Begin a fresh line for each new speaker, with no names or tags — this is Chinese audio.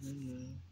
嗯。